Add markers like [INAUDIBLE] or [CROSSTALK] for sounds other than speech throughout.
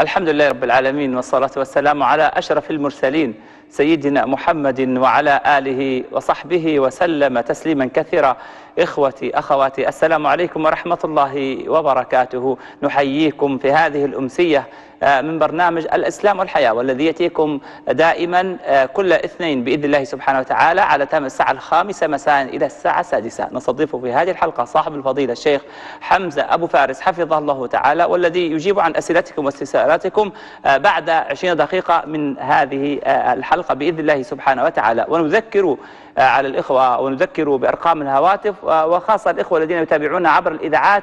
الحمد لله رب العالمين والصلاة والسلام على أشرف المرسلين سيدنا محمد وعلى آله وصحبه وسلم تسليما كثيرا. إخوتي أخواتي السلام عليكم ورحمة الله وبركاته. نحييكم في هذه الأمسية آه، من برنامج الإسلام والحياة والذي يأتيكم دائما آه، كل اثنين بإذن الله سبحانه وتعالى على تمام الساعة الخامسة مساء إلى الساعة السادسة. نستضيف في هذه الحلقة صاحب الفضيلة الشيخ حمزة أبو فارس حفظه الله تعالى والذي يجيب عن أسئلتكم واستفساراتكم آه، بعد 20 دقيقة من هذه الحلقة. بإذن الله سبحانه وتعالى. ونذكر على الإخوة ونذكر بأرقام الهواتف وخاصة الإخوة الذين يتابعون عبر الإذاعات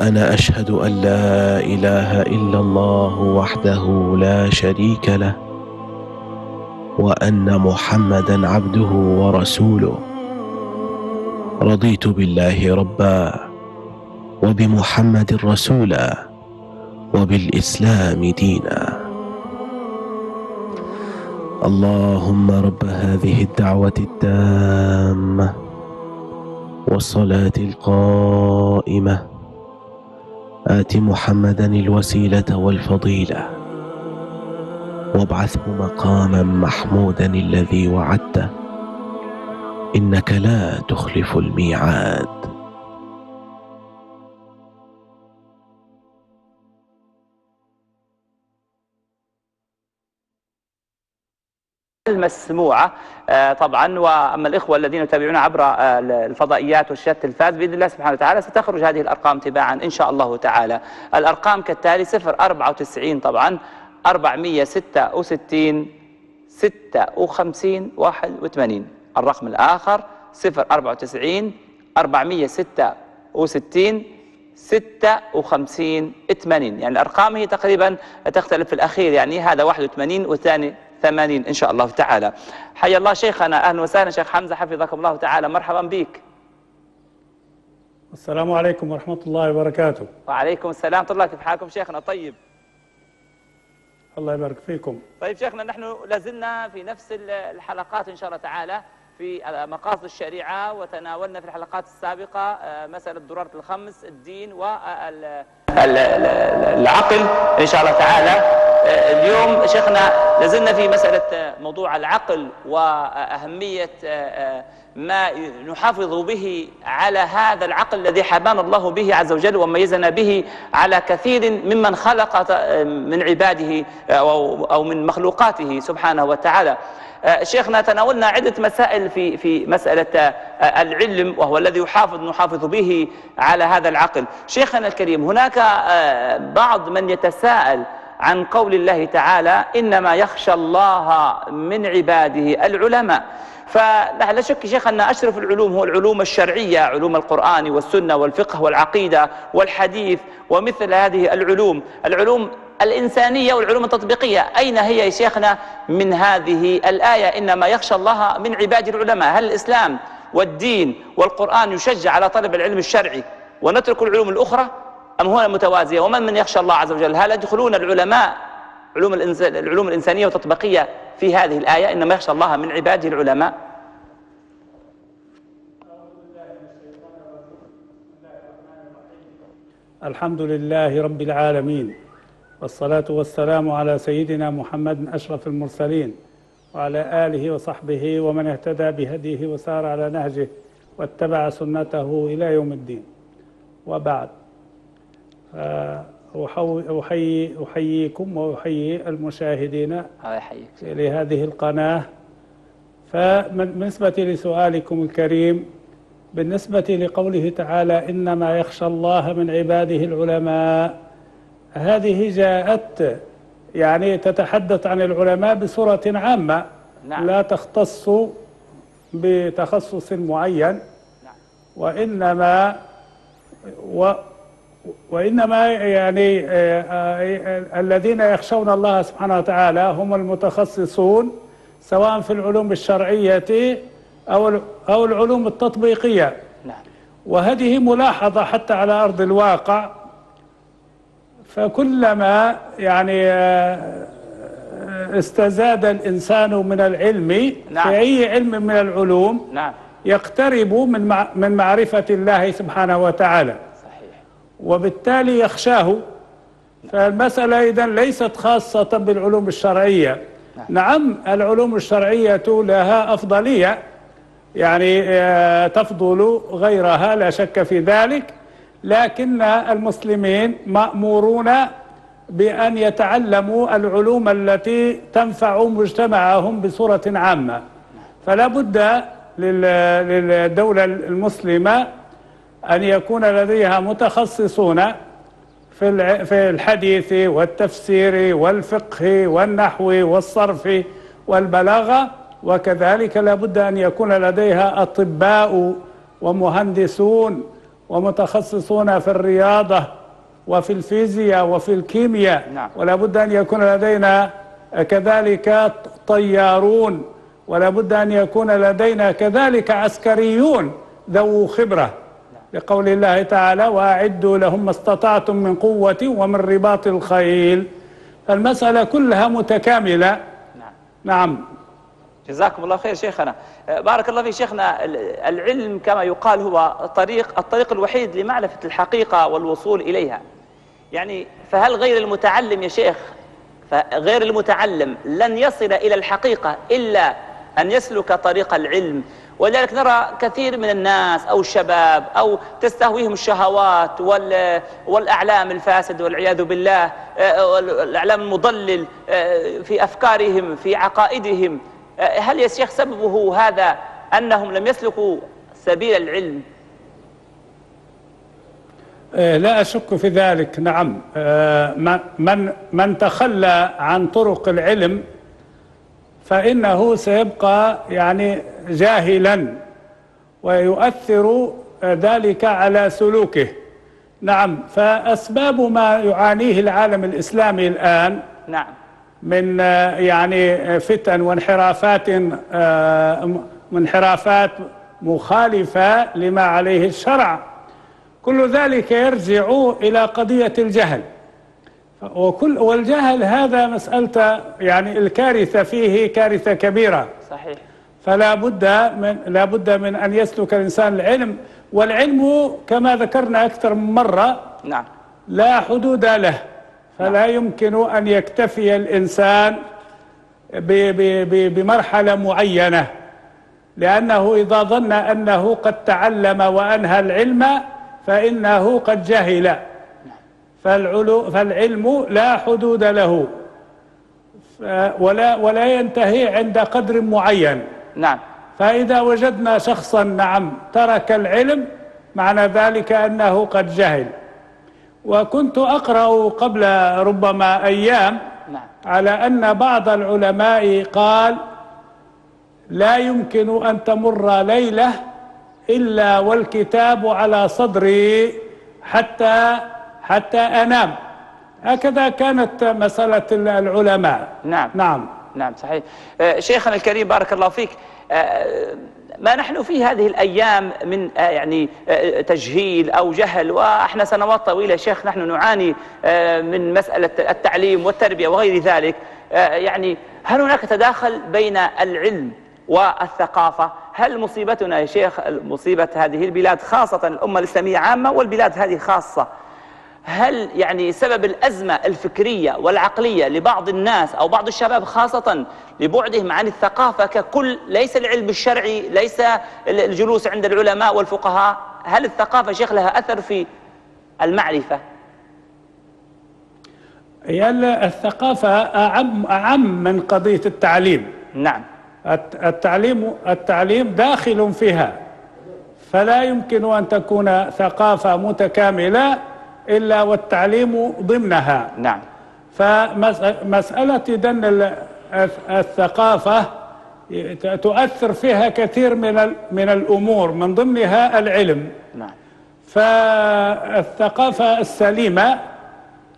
لا إله إلا الله وحده لا شريك له وأن محمدا عبده ورسوله. رضيت بالله ربا وبمحمد رسولا وبالإسلام دينا. اللهم رب هذه الدعوة التامة والصلاة القائمة آت محمدا الوسيلة والفضيلة. وابعثه مقاما محمودا الذي وعدته. إنك لا تخلف الميعاد. المسموعة آه، طبعا. وأما الإخوة الذين يتابعون عبر آه، الفضائيات والشاشات التلفاز بإذن الله سبحانه وتعالى ستخرج هذه الأرقام تباعا إن شاء الله تعالى. الأرقام كالتالي 094 طبعا 466 56 81 الرقم الآخر 094 466 56 80 يعني الأرقام هي تقريبا تختلف في الأخير يعني هذا 81 والثاني ثمانين إن شاء الله تعالى. حيا الله شيخنا أهلا وسهلا. شيخ حمزة حفظكم الله تعالى. مرحبا بك. السلام عليكم ورحمة الله وبركاته. وعليكم السلام. ورحمة الله كيف حالكم شيخنا؟ طيب. الله يبارك فيكم. طيب شيخنا نحن لازلنا في نفس الحلقات إن شاء الله تعالى. في مقاصد الشريعة وتناولنا في الحلقات السابقة آه، مسألة ضرورة الخمس الدين والعقل إن شاء الله تعالى آه، اليوم شيخنا لازلنا في مسألة آه، موضوع العقل وأهمية ما نحافظ به على هذا العقل الذي حبانا الله به عز وجل وميزنا به على كثير ممن خلق من عباده أو من مخلوقاته سبحانه وتعالى. آه، شيخنا تناولنا عدة مسائل في في مسألة آه، العلم وهو الذي يحافظ نحافظ به على هذا العقل. شيخنا الكريم هناك آه، بعض من يتساءل عن قول الله تعالى إنما يخشى الله من عباده العلماء فلا شك شيخ أن أشرف العلوم هو العلوم الشرعية علوم القرآن والسنة والفقه والعقيدة والحديث ومثل هذه العلوم. العلوم الإنسانية والعلوم التطبيقية. أين هي يا شيخنا من هذه الآية؟ إنما يخشى الله من عباد العلماء. هل الإسلام والدين والقرآن يشجع على طلب العلم الشرعي ونترك العلوم الأخرى؟ أم هو متوازية؟ ومن من يخشى الله عز وجل؟ هل يدخلون العلماء علوم العلوم الإنسانية والتطبيقية في هذه الآية؟ إنما يخشى الله من عباده العلماء. الحمد لله رب العالمين. والصلاة والسلام على سيدنا محمد أشرف المرسلين وعلى آله وصحبه ومن اهتدى بهديه وسار على نهجه واتبع سنته إلى يوم الدين. وبعد أحيي أحييكم وأحيي المشاهدين لهذه القناة. فبالنسبة لسؤالكم الكريم بالنسبة لقوله تعالى إنما يخشى الله من عباده العلماء هذه جاءت يعني تتحدث عن العلماء بصورة عامة نعم. لا تختص بتخصص معين نعم. وإنما و وإنما يعني آه، الذين يخشون الله سبحانه وتعالى هم المتخصصون سواء في العلوم الشرعية أو أو العلوم التطبيقية نعم. وهذه ملاحظة حتى على أرض الواقع فكلما يعني آه، استزاد الإنسان من العلم نعم. في أي علم من العلوم نعم. يقترب من من معرفة الله سبحانه وتعالى صحيح. وبالتالي يخشاه فالمسألة إذا ليست خاصة بالعلوم الشرعية نعم. نعم العلوم الشرعية لها أفضلية يعني آه، تفضل غيرها لا شك في ذلك لكن المسلمين مأمورون بأن يتعلموا العلوم التي تنفع مجتمعهم بصورة عامة. فلا بد للدولة المسلمة أن يكون لديها متخصصون في الحديث والتفسير والفقه والنحو والصرف والبلاغة. وكذلك لا بد أن يكون لديها أطباء ومهندسون ومتخصصون في الرياضة وفي الفيزياء وفي الكيمياء. نعم. ولا بد أن يكون لدينا كذلك طيارون. ولا بد أن يكون لدينا كذلك عسكريون ذو خبرة. لقول الله تعالى وأعدوا لهم ما استطعتم من قوة ومن رباط الخيل. فالمسألة كلها متكاملة. نعم. نعم. جزاكم الله خير شيخنا. بارك الله في شيخنا ال- العلم كما يقال هو الطريق الطريق الوحيد لمعرفة الحقيقة والوصول إليها. يعني فهل غير المتعلم يا شيخ؟ فغير المتعلم لن يصل إلى الحقيقة إلا أن يسلك طريق العلم. ولذلك نرى كثير من الناس أو الشباب أو تستهويهم الشهوات وال- والأعلام الفاسد والعياذ بالله آه، والأعلام المضلل آه، في أفكارهم في عقائدهم. آه، هل يا شيخ سببه هذا أنهم لم يسلكوا سبيل العلم؟ آه، لا أشك في ذلك نعم. من- من من تخلى عن طرق العلم فإنه سيبقى يعني جاهلا ويؤثر ذلك على سلوكه. نعم فأسباب ما يعانيه العالم الإسلامي الآن نعم. من آه، يعني آه، فتن وانحرافات آه، انحرافات مخالفة لما عليه الشرع. كل ذلك يرجع إلى قضية الجهل. وكل والجهل هذا مسألة يعني الكارثة فيه كارثة كبيرة. صحيح. فلا بد من لا بد من أن يسلك الإنسان العلم. والعلم كما ذكرنا أكثر من مرة نعم. لا حدود له. فلا يمكن أن يكتفي الإنسان بمرحلة معينة لأنه إذا ظن أنه قد تعلم وأنهى العلم فإنه قد جهل. فالعلو فالعلم لا حدود له ولا ولا ينتهي عند قدر معين. نعم. فإذا وجدنا شخصا نعم ترك العلم معنى ذلك أنه قد جهل. وكنت أقرأ قبل ربما أيام نعم. على أن بعض العلماء قال لا يمكن أن تمر ليلة إلا والكتاب على صدري حتى حتى أنام. هكذا كانت مسألة العلماء. نعم. نعم. نعم صحيح. آه، شيخنا الكريم بارك الله فيك. آه، ما نحن في هذه الأيام من آه، يعني آه، تجهيل أو جهل وإحنا سنوات طويلة شيخ نحن نعاني آه، من مسألة التعليم والتربية وغير ذلك. يعني هل هناك تداخل بين العلم والثقافة؟ هل مصيبتنا يا شيخ مصيبة هذه البلاد خاصة الأمة الإسلامية عامة والبلاد هذه خاصة؟ هل يعني سبب الأزمة الفكرية والعقلية لبعض الناس أو بعض الشباب خاصة لبعدهم عن الثقافة ككل ليس العلم الشرعي ليس الجلوس عند العلماء والفقهاء؟ هل الثقافة شيخ لها أثر في المعرفة؟ هي الثقافة أعم أعم من قضية التعليم. نعم. الت- التعليم التعليم داخل فيها. فلا يمكن أن تكون ثقافة متكاملة إلا والتعليم ضمنها. نعم. فمسألة دن ال- الث- الثقافة تؤثر فيها كثير من من الأمور من ضمنها العلم. نعم. فالثقافة السليمة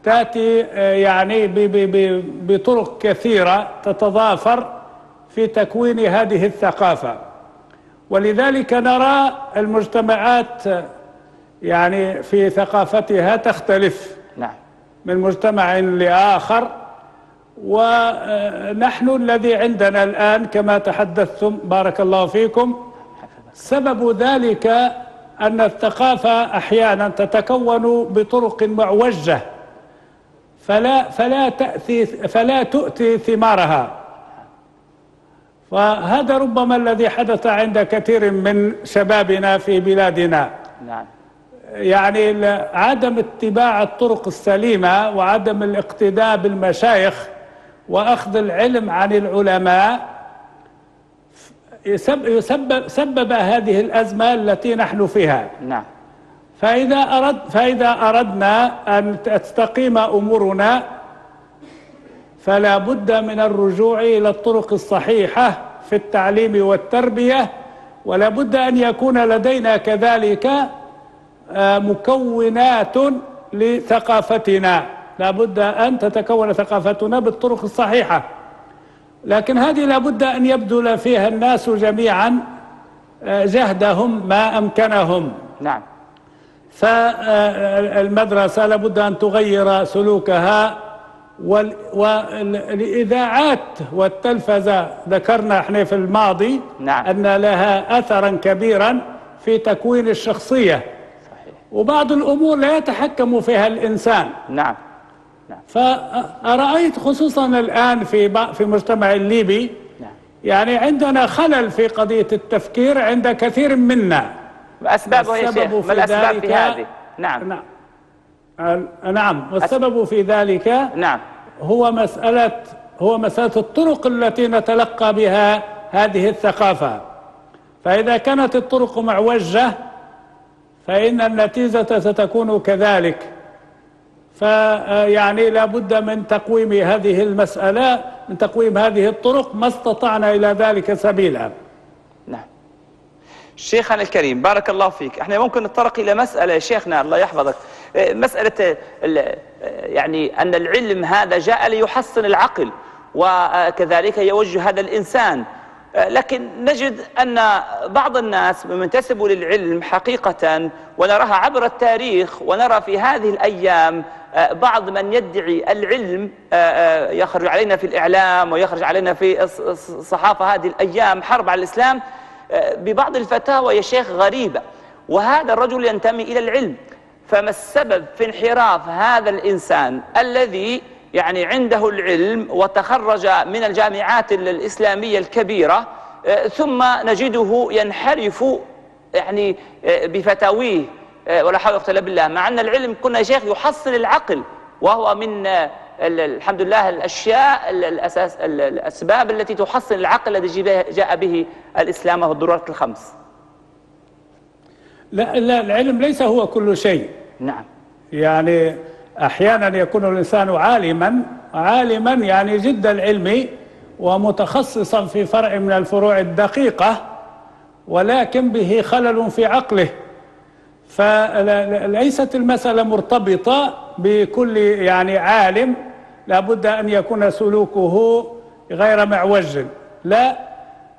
تأتي آه، يعني بطرق كثيرة تتضافر في تكوين هذه الثقافة. ولذلك نرى المجتمعات يعني في ثقافتها تختلف نعم. من مجتمع لآخر ونحن الذي عندنا الآن كما تحدثتم بارك الله فيكم سبب ذلك أن الثقافة أحيانا تتكون بطرق معوجة فلا فلا تأتي فلا تؤتي ثمارها. فهذا ربما الذي حدث عند كثير من شبابنا في بلادنا. نعم. يعني عدم اتباع الطرق السليمة وعدم الاقتداء بالمشايخ وأخذ العلم عن العلماء يسبب, يسبب سبب هذه الأزمة التي نحن فيها. نعم. فإذا أرد فإذا أردنا أن تستقيم أمورنا فلا بد من الرجوع إلى الطرق الصحيحة في التعليم والتربية ولا بد أن يكون لدينا كذلك مكونات لثقافتنا. لا بد أن تتكون ثقافتنا بالطرق الصحيحة. لكن هذه لا بد أن يبذل فيها الناس جميعا آه، جهدهم ما أمكنهم. نعم. فالمدرسة لابد أن تغير سلوكها وال- والإذاعات والتلفزة. ذكرنا إحنا في الماضي نعم. أن لها أثرا كبيرا في تكوين الشخصية. وبعض الأمور لا يتحكم فيها الإنسان. نعم. فرأيت خصوصا الآن في في المجتمع الليبي؟ نعم. يعني عندنا خلل في قضية التفكير عند كثير منا. أسبابه يا شيخ ما في الأسباب ذلك- في هذه؟ نعم. نعم. نعم. والسبب في ذلك نعم. هو مسألة هو مسألة الطرق التي نتلقى بها هذه الثقافة. فإذا كانت الطرق معوجة فإن النتيجة ستكون كذلك. فيعني لابد من تقويم هذه المسألة من تقويم هذه الطرق ما استطعنا إلى ذلك سبيلا. نعم. شيخنا الكريم بارك الله فيك. إحنا ممكن نتطرق إلى مسألة يا شيخنا الله يحفظك. ال- آه، يعني أن العلم هذا جاء ليحصن العقل وكذلك يوجه هذا الإنسان آه، لكن نجد أن بعض الناس من ينتسبوا للعلم حقيقة ونراها عبر التاريخ ونرى في هذه الأيام آه، بعض من يدعي العلم آه، آه، يخرج علينا في الإعلام ويخرج علينا في الص- الص- الصحافه هذه الأيام حرب على الإسلام ببعض الفتاوى يا شيخ غريبة. وهذا الرجل ينتمي إلى العلم. فما السبب في انحراف هذا الإنسان الذي يعني عنده العلم وتخرج من الجامعات ال- الإسلامية الكبيرة آه، ثم نجده ينحرف يعني آه، بفتاويه آه، ولا حول ولا قوة إلا بالله. مع أن العلم كنا يا شيخ يحصل العقل وهو من ال- الحمد لله الأشياء ال- الأساس ال- الأسباب التي تحصن العقل الذي جاء به الإسلام وهو الضرورات الخمس. لا, لا العلم ليس هو كل شيء. نعم. يعني أحيانا يكون الإنسان عالما عالما يعني جد العلم ومتخصصا في فرع من الفروع الدقيقة ولكن به خلل في عقله. فليست المسألة مرتبطة بكل يعني عالم لابد أن يكون سلوكه غير معوج. لا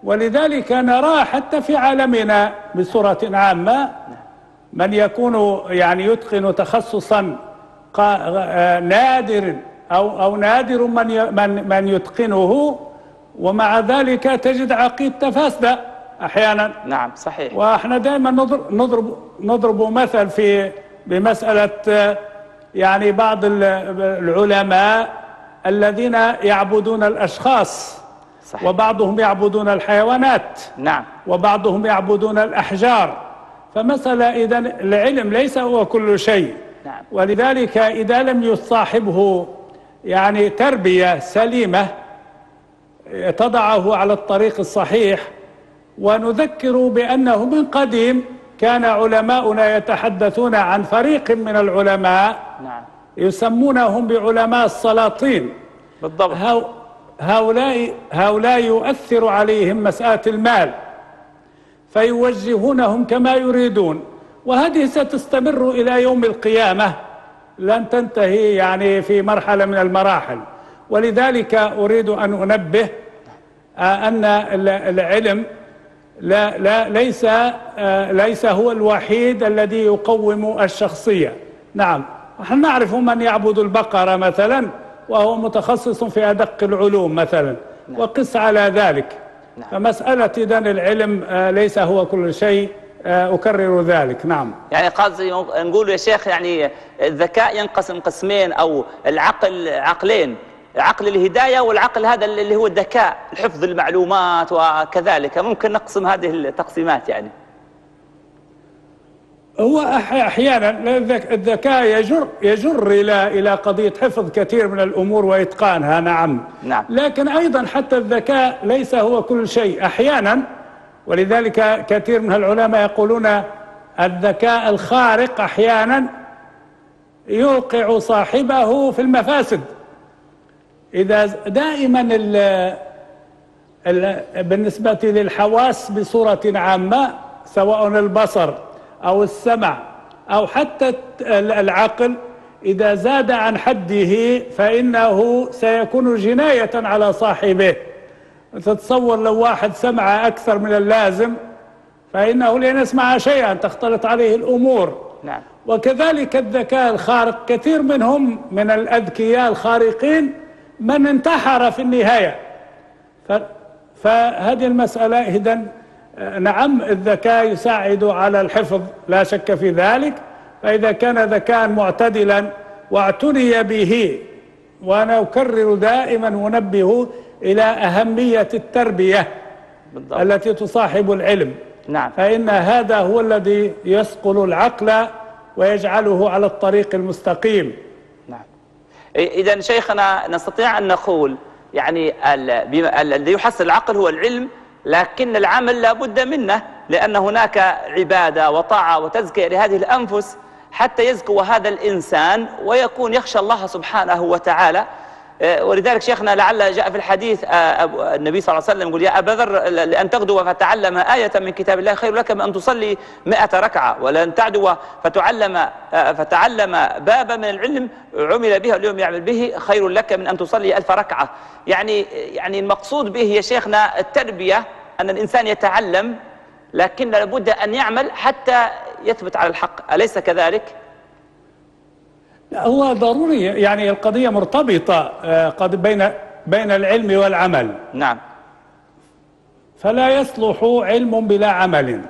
ولذلك نرى حتى في عالمنا بصورة عامة من يكون يعني يتقن تخصصا نادر أو أو نادر من من من يتقنه ومع ذلك تجد عقيدته فاسدة أحيانا. نعم صحيح. وإحنا دائما نضرب نضرب نضرب مثل في بمسألة آه، يعني بعض ال- العلماء الذين يعبدون الأشخاص صحيح. وبعضهم يعبدون الحيوانات نعم. وبعضهم يعبدون الأحجار. فمثلا إذا العلم ليس هو كل شيء نعم. ولذلك إذا لم يصاحبه يعني تربية سليمة تضعه على الطريق الصحيح ونذكر بأنه من قديم كان علماؤنا يتحدثون عن فريق من العلماء نعم. يسمونهم بعلماء السلاطين. بالضبط. هؤ- هؤلاء هؤلاء يؤثر عليهم مسألة المال فيوجهونهم كما يريدون. وهذه ستستمر إلى يوم القيامة. لن تنتهي يعني في مرحلة من المراحل. ولذلك أريد أن أنبه آه، أن ال- العلم لا لا ليس آه، ليس هو الوحيد الذي يقوم الشخصية. نعم. نحن نعرف من يعبد البقرة مثلا وهو متخصص في أدق العلوم مثلا وقس على ذلك. فمسألة إذن العلم آه، ليس هو كل شيء. أكرر ذلك نعم. يعني قصدي نقول يا شيخ يعني الذكاء ينقسم قسمين أو العقل عقلين عقل الهداية والعقل هذا اللي هو الذكاء حفظ المعلومات وكذلك. ممكن نقسم هذه التقسيمات يعني. هو أحيانا الذك- الذكاء يجر يجر إلى إلى قضية حفظ كثير من الأمور وإتقانها نعم. نعم. لكن أيضا حتى الذكاء ليس هو كل شيء. أحيانا ولذلك كثير من العلماء يقولون الذكاء الخارق أحيانا يوقع صاحبه في المفاسد. إذا دائما ال- ال- بالنسبة للحواس بصورة عامة سواء البصر أو السمع أو حتى العقل إذا زاد عن حده فإنه سيكون جناية على صاحبه. تتصور لو واحد سمع أكثر من اللازم فإنه لن يسمع شيئا تختلط عليه الأمور. نعم. وكذلك الذكاء الخارق كثير منهم من الأذكياء الخارقين من انتحر في النهاية. ف- فهذه المسألة إذا نعم الذكاء يساعد على الحفظ لا شك في ذلك. فإذا كان ذكاء معتدلا واعتني به وأنا أكرر دائما ونبه إلى أهمية التربية بالضبط. التي تصاحب العلم. نعم. فإن هذا هو الذي يصقل العقل ويجعله على الطريق المستقيم. نعم. إذا شيخنا نستطيع أن نقول يعني الذي يحصل العقل هو العلم لكن العمل لا بد منه لأن هناك عبادة وطاعة وتزكية لهذه الأنفس حتى يزكو هذا الإنسان ويكون يخشى الله سبحانه وتعالى. ولذلك شيخنا لعل جاء في الحديث آه، النبي صلى الله عليه وسلم يقول يا أبا ذر لأن تغدو فتعلم آية من كتاب الله خير لك من أن تصلي مئة ركعة ولأن تعدو فتعلم آه، فتعلم بابا من العلم عمل به واليوم يعمل به خير لك من أن تصلي ألف ركعة يعني يعني المقصود به يا شيخنا التربية أن الإنسان يتعلم لكن لابد أن يعمل حتى يثبت على الحق أليس كذلك؟ هو ضروري يعني القضية مرتبطة آه، قد بين بين العلم والعمل. نعم. فلا يصلح علم بلا عمل.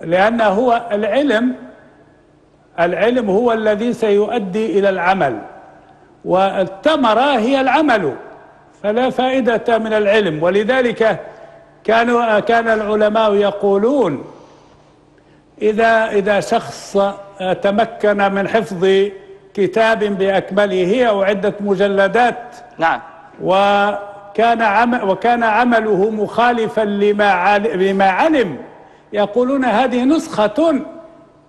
لأن هو العلم العلم هو الذي سيؤدي إلى العمل. والثمرة هي العمل. فلا فائدة من العلم. ولذلك كانوا كان العلماء يقولون إذا إذا شخص تمكن من حفظ كتاب بأكمله أو عدة مجلدات. نعم. وكان عم وكان عمله مخالفا لما لما علم. يقولون هذه نسخة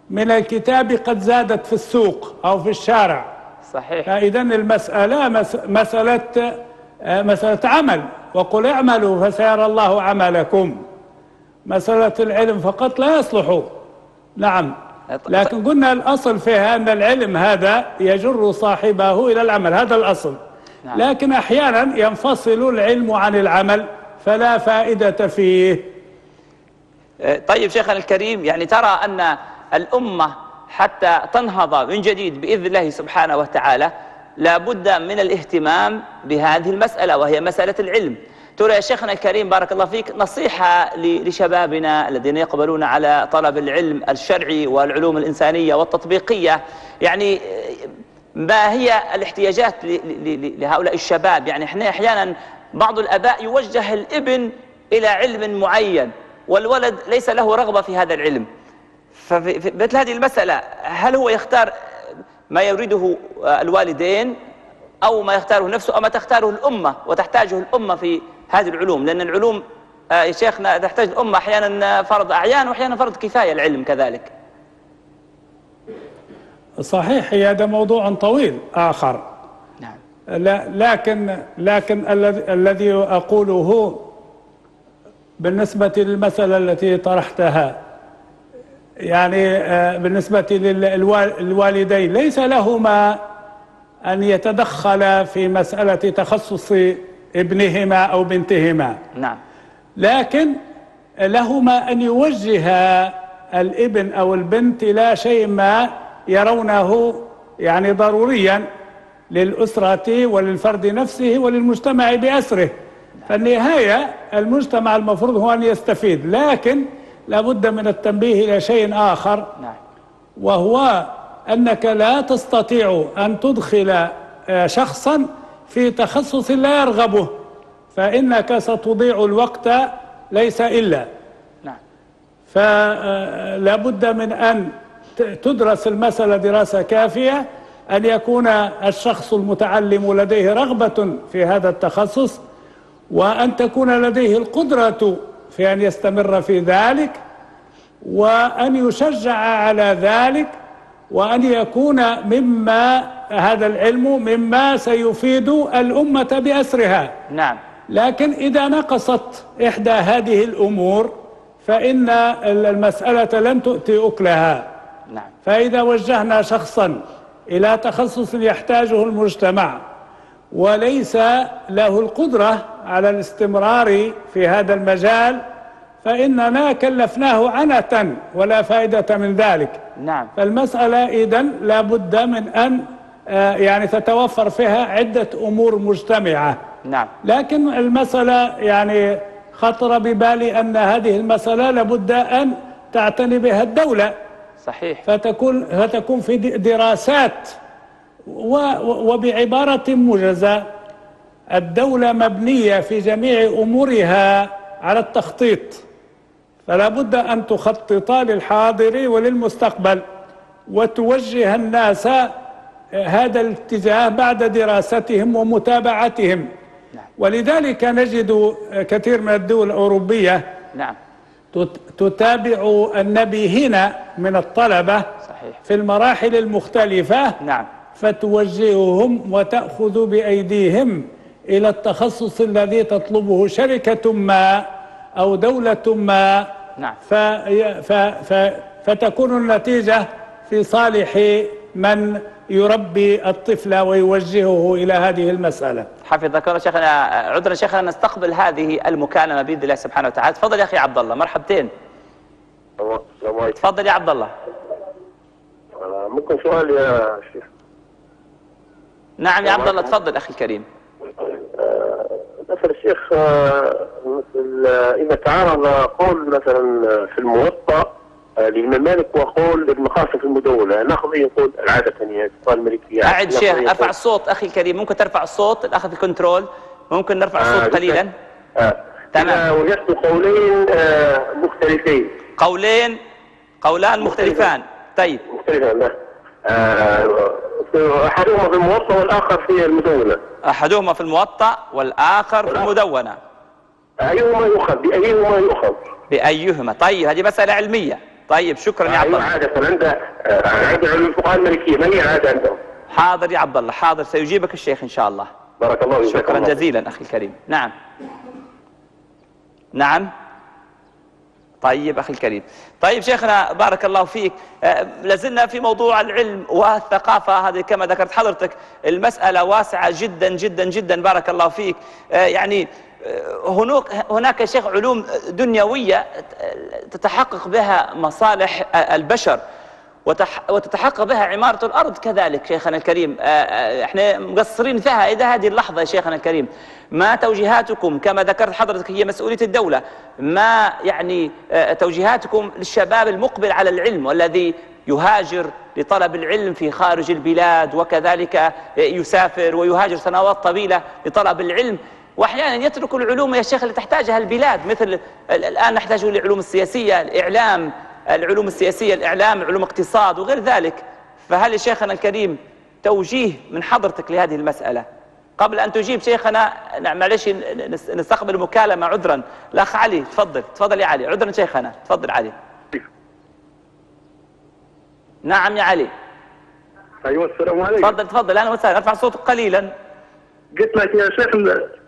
من الكتاب قد زادت في السوق أو في الشارع. صحيح. فإذا المسألة مس- مسألة مسألة عمل. وقل اعملوا فسيرى الله عملكم. مسألة العلم فقط لا يصلح. نعم. لكن قلنا الأصل فيها أن العلم هذا يجر صاحبه إلى العمل. هذا الأصل. نعم. لكن أحيانا ينفصل العلم عن العمل فلا فائدة فيه. طيب شيخنا الكريم يعني ترى أن الأمة حتى تنهض من جديد بإذن الله سبحانه وتعالى لابد من الاهتمام بهذه المسألة وهي مسألة العلم. ترى يا شيخنا الكريم بارك الله فيك. نصيحة لشبابنا الذين يقبلون على طلب العلم الشرعي والعلوم الإنسانية والتطبيقية. يعني ما هي الاحتياجات لهؤلاء الشباب؟ يعني إحنا أحيانا بعض الأباء يوجه الابن إلى علم معين والولد ليس له رغبة في هذا العلم. ففي في مثل هذه المسألة هل هو يختار ما يريده الوالدين أو ما يختاره نفسه أو ما تختاره الأمة وتحتاجه الأمة في هذه العلوم لأن العلوم آه، يا شيخنا تحتاج الأمة أحيانا فرض أعيان واحيانا فرض كفاية العلم كذلك. صحيح هذا موضوع طويل آخر. نعم. لا لكن لكن الذي الذي أقوله بالنسبة للمسألة التي طرحتها يعني آه، بالنسبة للوالدين ليس لهما أن يتدخل في مسألة تخصص ابنهما أو بنتهما. نعم. لكن لهما أن يوجه الابن أو البنت إلى شيء ما يرونه يعني ضروريا للأسرة وللفرد نفسه وللمجتمع بأسره. فالنهاية المجتمع المفروض هو أن يستفيد لكن لابد من التنبيه إلى شيء آخر. نعم. وهو أنك لا تستطيع أن تدخل شخصا في تخصص لا يرغبه فإنك ستضيع الوقت ليس إلا. نعم. فلا بد من أن تدرس المسألة دراسة كافية أن يكون الشخص المتعلم لديه رغبة في هذا التخصص وأن تكون لديه القدرة في أن يستمر في ذلك وأن يشجع على ذلك وأن يكون مما هذا العلم مما سيفيد الأمة بأسرها. نعم. لكن إذا نقصت إحدى هذه الأمور فإن المسألة لن تؤتي أكلها. نعم. فإذا وجهنا شخصا إلى تخصص يحتاجه المجتمع وليس له القدرة على الاستمرار في هذا المجال فإننا كلفناه عنة ولا فائدة من ذلك. نعم. فالمسألة إذا لابد من أن آه، يعني تتوفر فيها عدة أمور مجتمعة. نعم. لكن المسألة يعني خطر ببالي أن هذه المسألة لابد أن تعتني بها الدولة. صحيح. فتكون فتكون في دراسات وبعبارة موجزة. الدولة مبنية في جميع أمورها على التخطيط. فلا بد أن تخطط للحاضر وللمستقبل وتوجه الناس هذا الاتجاه بعد دراستهم ومتابعتهم. ولذلك نجد كثير من الدول الأوروبية نعم. تت- تتابع النبيهين من الطلبة صحيح. في المراحل المختلفة نعم. فتوجههم وتأخذ بأيديهم إلى التخصص الذي تطلبه شركة ما أو دولة ما نعم. ف ف ف فتكون النتيجة في صالح من يربي الطفل ويوجهه إلى هذه المسألة. حفظك الله شيخنا. عذرا شيخنا نستقبل هذه المكالمة بإذن الله سبحانه وتعالى. تفضل يا أخي عبد الله مرحبتين. السلام عليكم. تفضل يا عبد الله. ممكن سؤال يا شيخ؟ نعم يا عبد الله تفضل أخي الكريم. مثلا الشيخ آه، آه، إذا تعارض قول مثلا في الموطأ آه، للإمام مالك وقول ابن قاسم في المدونة نأخذ يقول عادة يعني قال الملكية. أعد شيخ يقول- أرفع الصوت أخي الكريم ممكن ترفع الصوت؟ الأخ في الكنترول. ممكن نرفع آه، الصوت قليلا؟ آه. تمام. وجدت قولين آه، مختلفين. قولين قولان مختلفان. طيب. مختلفان نعم. آه، أحدهما في الموطأ والآخر في المدونة. أحدهما في الموطأ والآخر في المدونة. أيهما يؤخذ؟ بأيهما يؤخذ؟ بأيهما؟ طيب هذه مسألة علمية. طيب شكرا يا عبد أيوة الله. عادة عند آه، عند علم الفقهاء المالكية. ما هي عادة عندهم؟ حاضر يا عبد الله حاضر. سيجيبك الشيخ إن شاء الله. بارك الله فيك. شكرا. جزيلا أخي الكريم. نعم. نعم. طيب أخي الكريم. طيب شيخنا بارك الله فيك. آه، لازلنا في موضوع العلم والثقافة هذه كما ذكرت حضرتك المسألة واسعة جدا جدا جدا. بارك الله فيك. آه، يعني آه، هناك هناك شيخ علوم دنيوية تتحقق بها مصالح البشر. وتتحقق بها عمارة الأرض كذلك شيخنا الكريم. آه، آه، إحنا مقصرين فيها إلى هذه اللحظة يا شيخنا الكريم. ما توجيهاتكم كما ذكرت حضرتك هي مسؤولية الدولة؟ ما يعني آه، توجيهاتكم للشباب المقبل على العلم والذي يهاجر لطلب العلم في خارج البلاد وكذلك يسافر ويهاجر سنوات طويلة لطلب العلم؟ وأحيانا يترك العلوم يا شيخ اللي تحتاجها البلاد مثل ال- الآن نحتاج للعلوم السياسية الإعلام العلوم السياسية الإعلام علوم اقتصاد وغير ذلك. فهل يا شيخنا الكريم توجيه من حضرتك لهذه المسألة؟ قبل أن تجيب شيخنا نعم، معلش نس- نستقبل مكالمه عذرا. الأخ علي تفضل تفضل يا علي. عذرا شيخنا تفضل علي. نعم يا علي. أيوه السلام عليكم. تفضل تفضل أهلا وسهلا. ارفع صوتك قليلا. قلت لك يا شيخ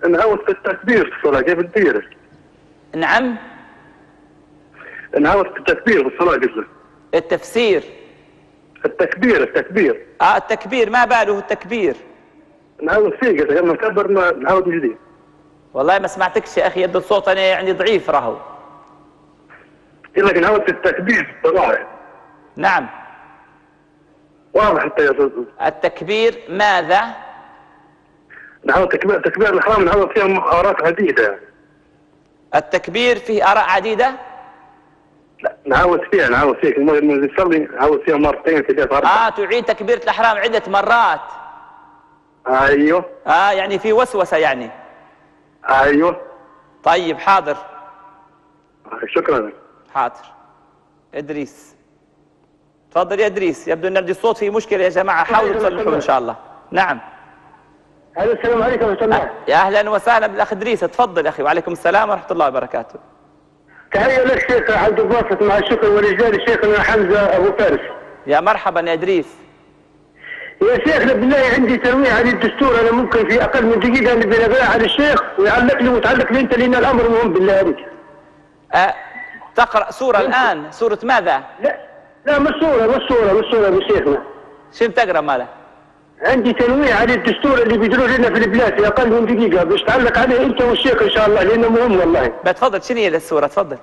نهوس في التكبير في الصلاة. كيف تدير؟ نعم. في التكبير في الصلاة قلت لك التفسير. التكبير التكبير. آه التكبير ما باله التكبير. نهوس فيه قلت لك لما نكبر نهوس من جديد. والله ما سمعتكش يا أخي يد الصوت أنا يعني ضعيف راهو. قلت لك في التكبير في نعم. واضح أنت يا أستاذ. التكبير ماذا؟ نهوس تكبير تكبير الإحرام نهوس فيها مهارات عديدة. التكبير فيه آراء عديدة؟ نهوس فيها نهوس فيها. لما يصلي نهوس فيها مرتين ثلاث أربع آه تعيد تكبيرة الأحرام عدة مرات. أيوه. آه يعني في وسوسة يعني. أيوه. طيب حاضر. شكرا. حاضر. إدريس. تفضل يا إدريس. يبدو أن عندي الصوت فيه مشكلة يا جماعة. حاولوا تصلحوه إن شاء الله. نعم. السلام عليكم ورحمه الله يا أهلا وسهلا. بالاخ إدريس تفضل أخي. وعليكم السلام ورحمة الله وبركاته. تحيه لك شيخ عبد الباسط مع الشكر والرجال شيخنا حمزة أبو فارس. يا مرحبا يا إدريس. يا شيخنا بالله عندي تنويه عن الدستور. أنا ممكن في أقل من دقيقة نبي نقرا على الشيخ ويعلق لي وتعلق لي أنت لأن الأمر مهم بالله عليك. آه تقرأ سورة الآن سورة ماذا؟ لا لا مش صوره مش صوره مش صوره يا شيخنا. شنو تقرا ماله عندي تنويه عن الدستور اللي بيديروه لنا في البلاد في أقل من دقيقة باش تعلق عليه أنت والشيخ إن شاء الله لأنه مهم والله. بتفضل شنو هي السوره تفضل.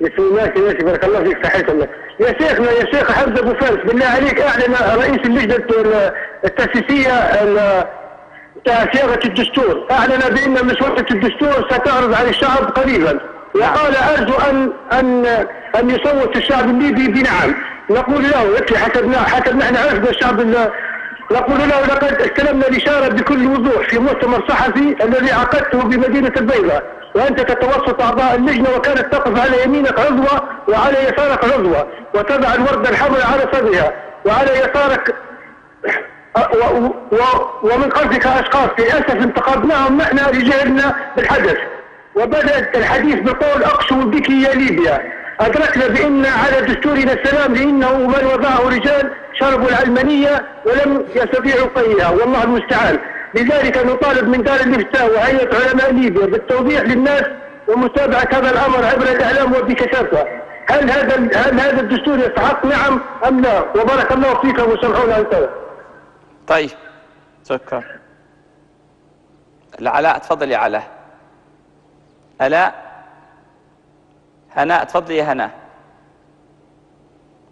يسوي ماشي ماشي بارك الله فيك صحيح الله. يا شيخنا يا شيخ حمزة أبو فارس بالله عليك أعلن رئيس اللجنة ال- التأسيسية ال- بتاع صياغة الدستور. أعلن بأن مسوده الدستور ستعرض على الشعب قريبا. وقال أرجو ان ان أن يصوت الشعب الليبي بنعم. نقول له يكفي حسب حسب نحن عرفنا الشعب ال- نقول له لقد استلمنا الإشارة بكل وضوح في مؤتمر صحفي الذي عقدته بمدينة البيضاء وأنت تتوسط أعضاء اللجنة وكانت تقف على يمينك عضوة وعلى يسارك عضوة وتضع الوردة الحمراء على صدرها وعلى يسارك و- و- ومن خلفك أشخاص للأسف انتقدناهم نحن لجهلنا بالحدث. وبدأت الحديث بقول أقسم بك يا ليبيا أدركنا بأن على دستورنا السلام لأنه من وضعه رجال شربوا العلمانية ولم يستطيعوا قيها والله المستعان. لذلك نطالب من دار الإفتاء وهيئة علماء ليبيا بالتوضيح للناس ومتابعة هذا الأمر عبر الإعلام وبكثافة هل هذا هل هذا الدستور يستحق نعم أم لا؟ وبارك الله فيكم وسامحونا أنتم طيب شكرا. العلاء تفضل يا علاء. ألاء؟ هناء تفضلي يا هناء.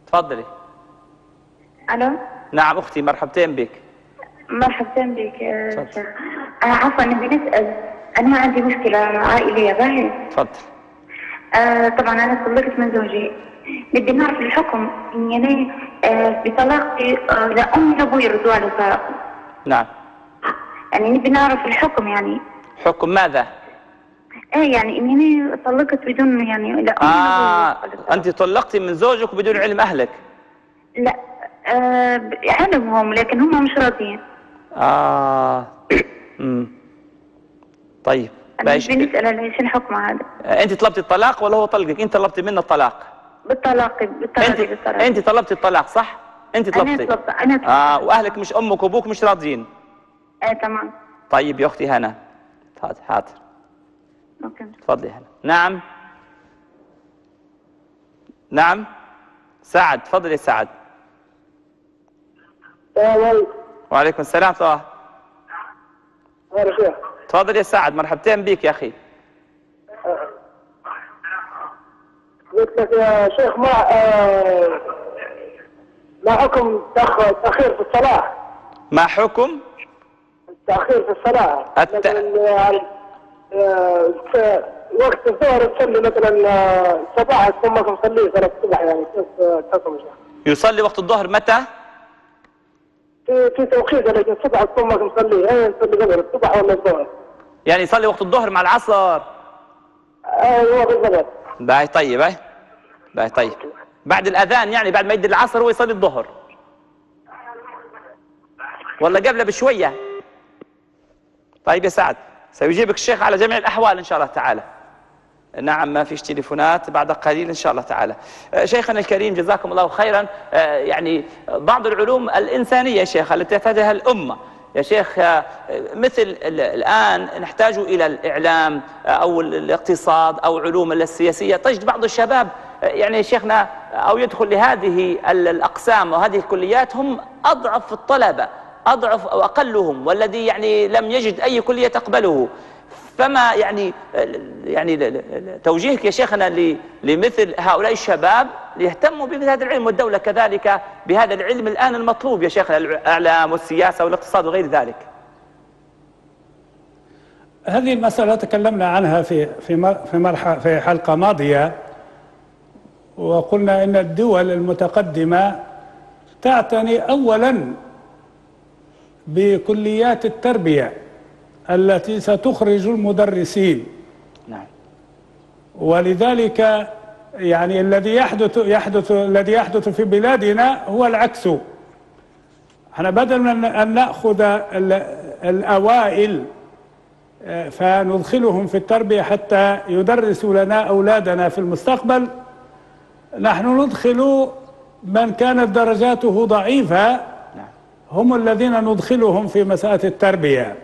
تفضلي. ألو؟ نعم أختي مرحبتين بك. مرحبا بك يا تفضل. شيخ آه عفوا نبي نسأل أنا عندي مشكلة عائليه باهي؟ تفضل. آه طبعا أنا طلقت من زوجي. بدي نعرف الحكم. اني أنا آه بطلاقي آه لابوي يردوا على الطلاق نعم. يعني نبي نعرف الحكم يعني. حكم ماذا؟ إيه يعني إني طلقت بدون يعني يردوا على أنت طلقتي من زوجك بدون علم أهلك. الطلاق. لا. آه لكن هم مش راضيين. آه. [COUGHS] امم طيب أنا بايش بدي نسال على إيش الحكم هذا؟ أنت طلبتي الطلاق ولا هو طلقك؟ أنت طلبتي منه الطلاق. بالطلاق بالطلاق بالطلاق. أنت طلبتي الطلاق صح؟ أنت أنا طلبتي. طلبت أنا طلبت. آه وأهلك مش أمك وأبوك مش راضيين. إيه تمام. طيب يا أختي هنا. حاضر حاضر أوكي. تفضلي هنا. نعم. نعم. سعد تفضلي يا سعد. السلام عليكم. وعليكم السلام شيخ تفضل يا سعد مرحبتين بك يا أخي. قلت لك يا شيخ ما آه ما حكم تأخير في الصلاة؟ ما حكم؟ التأخير في الصلاة. الت- مثلا آه، في وقت الظهر تصلي مثلا آه، الصباح ما تصلي صلاة الصبح يعني كيف آه، تحكم؟ يصلي وقت الظهر متى؟ في في توقيت لكن الصبح تكون ما تصلي إيه تصلي قبل الصبح ولا الظهر؟ يعني يصلي وقت الظهر مع العصر؟ أيوه بالضبط. باي طيب باي باي طيب. بعد الأذان يعني بعد ما يدي العصر هو يصلي الظهر. ولا قبله بشوية. طيب يا سعد سيجيبك الشيخ على جميع الأحوال إن شاء الله تعالى. نعم ما فيش تليفونات بعد قليل إن شاء الله تعالى. آه، شيخنا الكريم جزاكم الله خيرا. آه، يعني بعض العلوم الإنسانية يا شيخ التي تحتاجها الأمة. يا شيخ آه، مثل ال- الآن نحتاج إلى الإعلام أو ال- الاقتصاد أو علوم السياسية. تجد بعض الشباب يعني شيخنا أو يدخل لهذه ال- الأقسام وهذه الكليات هم أضعف الطلبة أضعف أو أقلهم والذي يعني لم يجد أي كلية تقبله. فما يعني يعني توجيهك يا شيخنا لمثل هؤلاء الشباب ليهتموا بمثل هذا العلم والدولة كذلك بهذا العلم الآن المطلوب يا شيخنا الإعلام والسياسة والاقتصاد وغير ذلك. هذه المسألة تكلمنا عنها في في في في حلقة ماضية وقلنا إن الدول المتقدمة تعتني أولا بكليات التربية. التي ستخرج المدرسين. نعم. ولذلك يعني الذي يحدث يحدث الذي يحدث في بلادنا هو العكس. إحنا بدل من أن نأخذ ال- الأوائل آه، فندخلهم في التربية حتى يدرسوا لنا أولادنا في المستقبل نحن ندخل من كانت درجاته ضعيفة هم الذين ندخلهم في مساله التربية.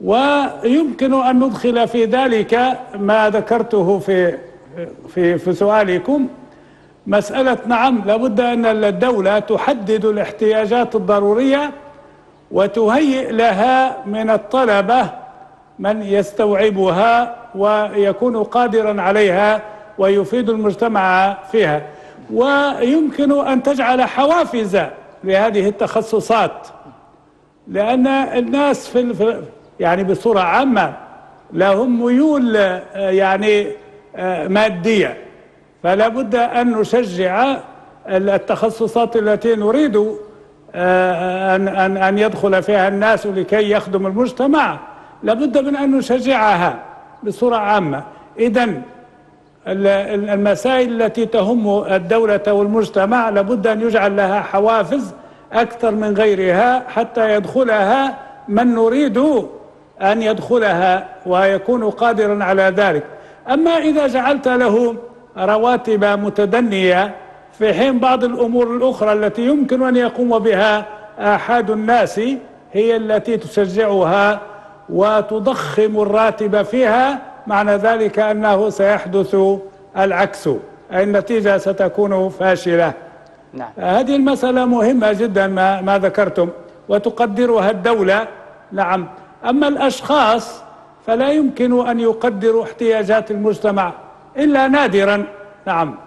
ويمكن أن ندخل في ذلك ما ذكرته في في في سؤالكم. مسألة نعم لابد أن الدولة تحدد الاحتياجات الضرورية وتهيئ لها من الطلبة من يستوعبها ويكون قادرا عليها ويفيد المجتمع فيها. ويمكن أن تجعل حوافز لهذه التخصصات لأن الناس في يعني بصورة عامة لهم ميول آه، يعني آه، مادية. فلا بد أن نشجع التخصصات التي نريد آه، أن أن أن يدخل فيها الناس لكي يخدم المجتمع. لابد من أن نشجعها بصورة عامة. إذا ال- ال- المسائل التي تهم الدولة والمجتمع لابد أن يجعل لها حوافز أكثر من غيرها حتى يدخلها من نريد أن يدخلها ويكون قادرا على ذلك. أما إذا جعلت له رواتب متدنية في حين بعض الأمور الأخرى التي يمكن أن يقوم بها آحاد الناس هي التي تشجعها وتضخم الراتب فيها معنى ذلك أنه سيحدث العكس أي النتيجة ستكون فاشلة. نعم. هذه المسألة مهمة جدا ما, ما ذكرتم وتقدرها الدولة. نعم. أما الأشخاص فلا يمكن أن يقدروا احتياجات المجتمع إلا نادرا. نعم.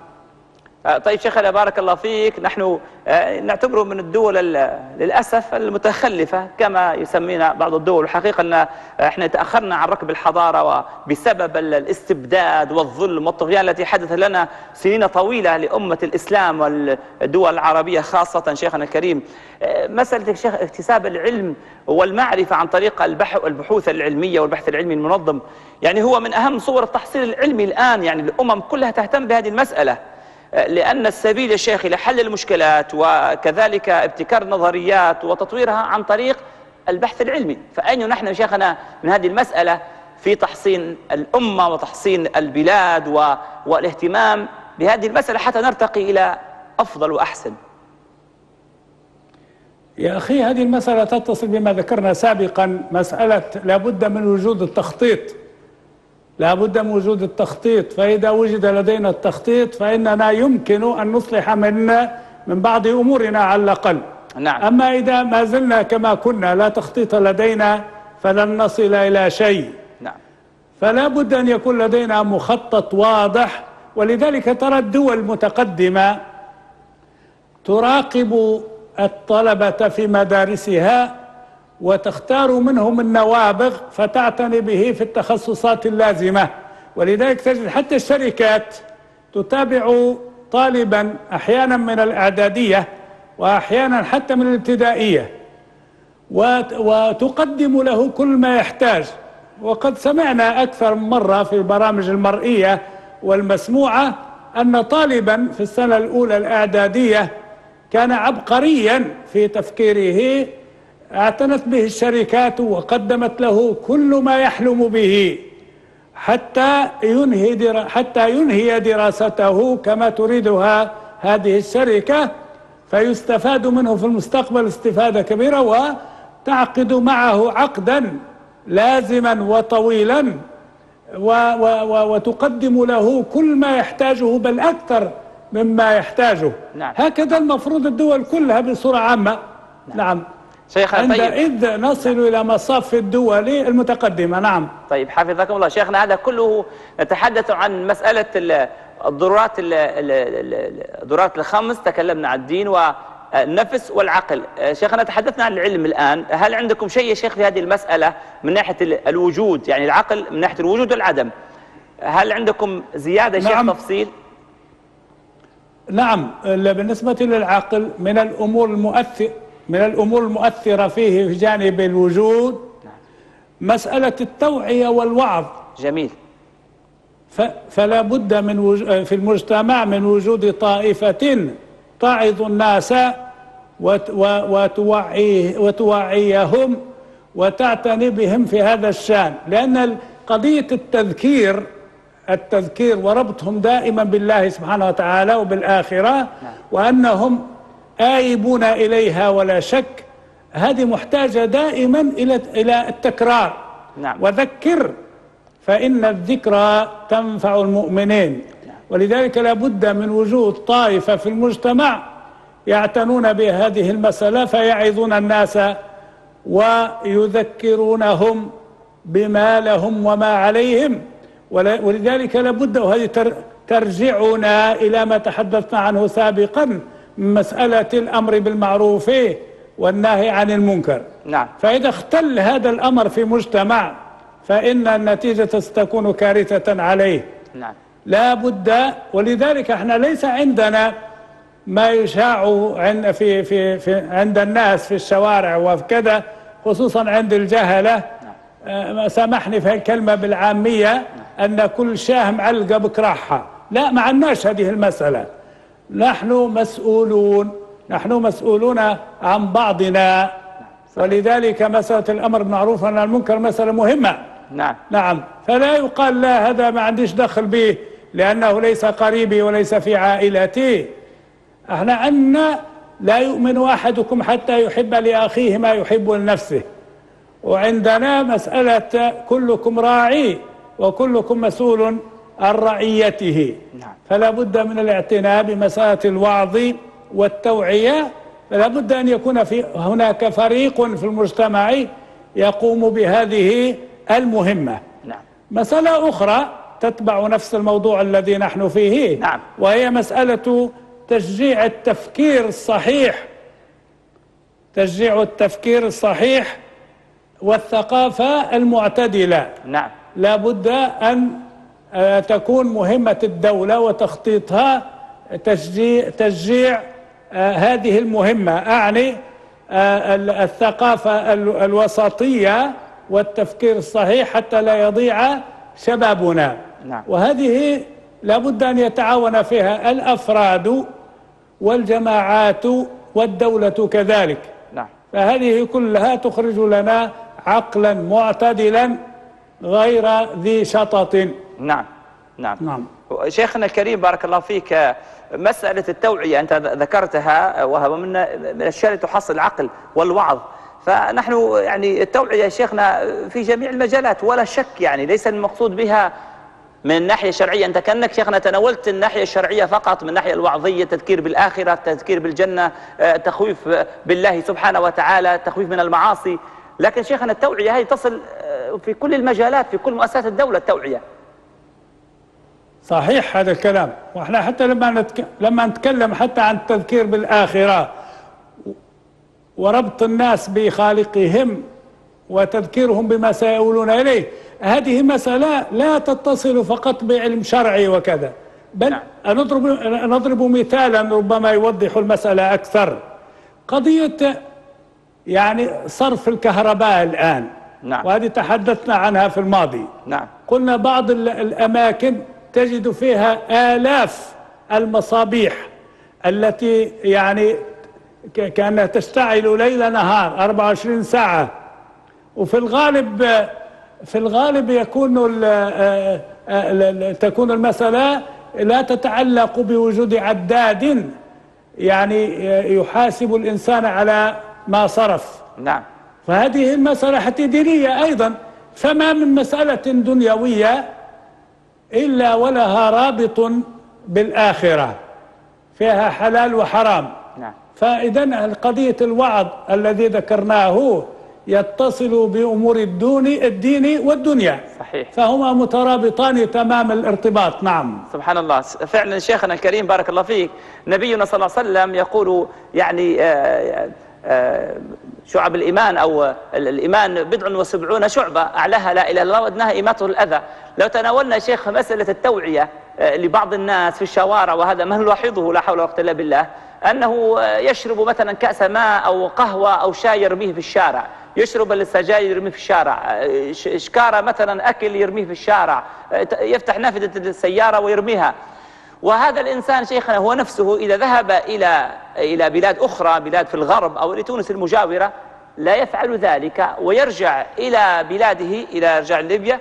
طيب شيخنا بارك الله فيك. نحن آه، نعتبره من الدول ال- للأسف المتخلفة كما يسمينا بعض الدول. الحقيقة أن إحنا تأخرنا عن ركب الحضارة وبسبب ال- الاستبداد والظلم والطغيان التي حدث لنا سنين طويلة لأمة الإسلام والدول العربية خاصة شيخنا الكريم. آه، مسألة شيخ اكتساب العلم والمعرفة عن طريق البحوث العلمية والبحث العلمي المنظم. يعني هو من أهم صور التحصيل العلمي الآن يعني الأمم كلها تهتم بهذه المسألة. لأن السبيل يا شيخ إلى حل المشكلات وكذلك ابتكار نظريات وتطويرها عن طريق البحث العلمي. فأين نحن شيخنا من هذه المسألة في تحصين الأمة وتحصين البلاد و... والاهتمام بهذه المسألة حتى نرتقي إلى أفضل وأحسن؟ يا أخي هذه المسألة تتصل بما ذكرنا سابقا مسألة لابد من وجود التخطيط. لابد من وجود التخطيط فإذا وجد لدينا التخطيط فإننا يمكن أن نصلح من من بعض أمورنا على الأقل. نعم. أما إذا ما زلنا كما كنا لا تخطيط لدينا فلن نصل إلى شيء. نعم. فلا بد أن يكون لدينا مخطط واضح ولذلك ترى الدول المتقدمة تراقب الطلبة في مدارسها وتختار منهم النوابغ فتعتني به في التخصصات اللازمة. ولذلك تجد حتى الشركات تتابع طالبا أحيانا من الإعدادية وأحيانا حتى من الابتدائية. وت- وتقدم له كل ما يحتاج. وقد سمعنا أكثر من مرة في البرامج المرئية والمسموعة أن طالبا في السنة الأولى الإعدادية كان عبقريا في تفكيره اعتنت به الشركات وقدمت له كل ما يحلم به حتى ينهي درا حتى ينهي دراسته كما تريدها هذه الشركة فيستفاد منه في المستقبل استفادة كبيرة وتعقد معه عقدا لازما وطويلا و و و وتقدم له كل ما يحتاجه بل أكثر مما يحتاجه. نعم. هكذا المفروض الدول كلها بصورة عامة. نعم. شيخنا طيب. عندئذ نصل إلى مصاف الدول المتقدمة. نعم. طيب حفظكم الله. شيخنا هذا كله نتحدث عن مسألة ال- الضرورات ال- ال- ال- الضرورات الخمس. تكلمنا عن الدين والنفس والعقل. شيخنا تحدثنا عن العلم الآن. هل عندكم شيء يا شيخ في هذه المسألة من ناحية ال- الوجود يعني العقل من ناحية الوجود والعدم؟ هل عندكم زيادة يا شيخ نعم. تفصيل؟ نعم. ال- بالنسبة للعقل من الأمور المؤثر من الأمور المؤثرة فيه في جانب الوجود مسألة التوعية والوعظ. جميل. فلا بد من وج... في المجتمع من وجود طائفة تعظ الناس وت... و... وتوعيه... وتوعيهم وتعتني بهم في هذا الشأن. لأن قضية التذكير التذكير وربطهم دائما بالله سبحانه وتعالى وبالآخرة وأنهم آيبون إليها ولا شك هذه محتاجة دائما إلى إلى التكرار. نعم. وذكر فإن الذكرى تنفع المؤمنين. ولذلك لا بد من وجود طائفة في المجتمع يعتنون بهذه المسألة فيعظون الناس ويذكرونهم بما لهم وما عليهم. ولذلك لا بد وهذه تر- ترجعنا إلى ما تحدثنا عنه سابقا مسألة الأمر بالمعروف والنهي عن المنكر. نعم. فإذا اختل هذا الأمر في مجتمع فإن النتيجة ستكون كارثة عليه. نعم. لا بد ولذلك إحنا ليس عندنا ما يشاع عند في في في عند الناس في الشوارع وكذا خصوصا عند الجهلة. آه، سامحني في الكلمة بالعامية أن كل شاه معلقه بكراحها لا ما عندناش هذه المسألة. نحن مسؤولون. نحن مسؤولون عن بعضنا. ولذلك مسألة الأمر بالمعروف عن المنكر مسألة مهمة. نعم. نعم. فلا يقال لا هذا ما عنديش دخل به لأنه ليس قريبي وليس في عائلتي. إحنا عندنا لا يؤمن أحدكم حتى يحب لأخيه ما يحب لنفسه. وعندنا مسألة كلكم راعي وكلكم مسؤول عن رعيته نعم. فلا بد من الاعتناء بمسألة الوعظ والتوعية. فلا بد أن يكون في هناك فريق في المجتمع يقوم بهذه المهمة. نعم. مسألة أخرى تتبع نفس الموضوع الذي نحن فيه. نعم. وهي مسألة تشجيع التفكير الصحيح. تشجيع التفكير الصحيح والثقافة المعتدلة. نعم. لا بد أن تكون مهمة الدولة وتخطيطها تشجيع, تشجيع آه، هذه المهمة. أعني آه، ال- الثقافة ال- الوسطية والتفكير الصحيح حتى لا يضيع شبابنا. نعم. وهذه لابد أن يتعاون فيها الأفراد والجماعات والدولة كذلك. نعم. فهذه كلها تخرج لنا عقلا معتدلا غير ذي شطط. نعم نعم. نعم. شيخنا الكريم بارك الله فيك مسألة التوعية أنت ذكرتها وهو من الأشياء التي تحصل العقل والوعظ. فنحن يعني التوعية شيخنا في جميع المجالات ولا شك يعني ليس المقصود بها من الناحية الشرعية أنت كأنك شيخنا تناولت الناحية الشرعية فقط من الناحية الوعظية تذكير بالآخرة تذكير بالجنة آه، تخويف بالله سبحانه وتعالى تخويف من المعاصي. لكن شيخنا التوعية هذه تصل آه، في كل المجالات في كل مؤسسات الدولة التوعية. صحيح هذا الكلام وإحنا حتى لما نتك... لما نتكلم حتى عن التذكير بالآخرة وربط الناس بخالقهم وتذكيرهم بما سيؤولون إليه هذه مسألة لا تتصل فقط بعلم شرعي وكذا بل نعم. نضرب نضرب مثالا ربما يوضح المسألة أكثر قضية يعني صرف الكهرباء الآن نعم. وهذه تحدثنا عنها في الماضي نعم قلنا بعض ال- الأماكن تجد فيها آلاف المصابيح التي يعني ك- كأنها تشتعل ليل نهار 24 ساعة. وفي الغالب في الغالب يكون آه، آه، تكون المسألة لا تتعلق بوجود عداد يعني يحاسب الإنسان على ما صرف. نعم. فهذه المسألة حتى دينية أيضا. فما من مسألة دنيوية إلا ولها رابط بالآخرة فيها حلال وحرام. نعم. فإذا قضية الوعظ الذي ذكرناه يتصل بأمور الدون الدين والدنيا؟ صحيح. فهما مترابطان تمام الارتباط. نعم. سبحان الله. فعلا شيخنا الكريم بارك الله فيك نبينا صلى الله عليه وسلم يقول يعني آه، شعب الإيمان أو ال- الإيمان بضع وسبعون شعبة أعلاها لا إله إلا الله وأدناها إماطة الأذى. لو تناولنا شيخ مسألة التوعية آه، لبعض الناس في الشوارع وهذا ما نلاحظه لا حول ولا قوة إلا بالله أنه آه، يشرب مثلا كأس ماء أو قهوة أو شاي يرميه في الشارع. يشرب السجاير يرميه في الشارع آه، شكارة مثلا أكل يرميه في الشارع آه، يفتح نافذة السيارة ويرميها. وهذا الإنسان شيخنا هو نفسه إذا ذهب إلى إلى بلاد أخرى بلاد في الغرب أو لتونس المجاورة لا يفعل ذلك ويرجع إلى بلاده إلى رجع ليبيا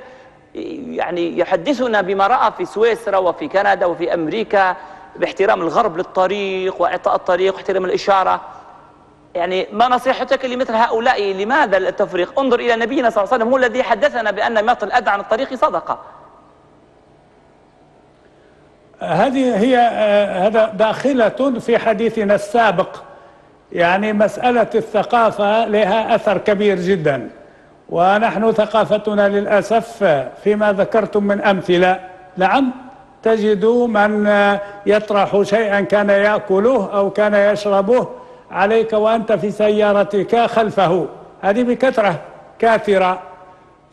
يعني يحدثنا بما رأى في سويسرا وفي كندا وفي أمريكا باحترام الغرب للطريق وإعطاء الطريق واحترام الإشارة. يعني ما نصيحتك لمثل هؤلاء؟ لماذا التفريق؟ انظر إلى نبينا صلى الله عليه وسلم هو الذي حدثنا بأن ماط الأذى عن الطريق صدقة. هذه هي آه، هذا داخلة في حديثنا السابق. يعني مسألة الثقافة لها أثر كبير جدا. ونحن ثقافتنا للأسف فيما ذكرتم من أمثلة. نعم تجد من آه، يطرح شيئا كان يأكله أو كان يشربه عليك وأنت في سيارتك خلفه. هذه بكثرة كاثرة.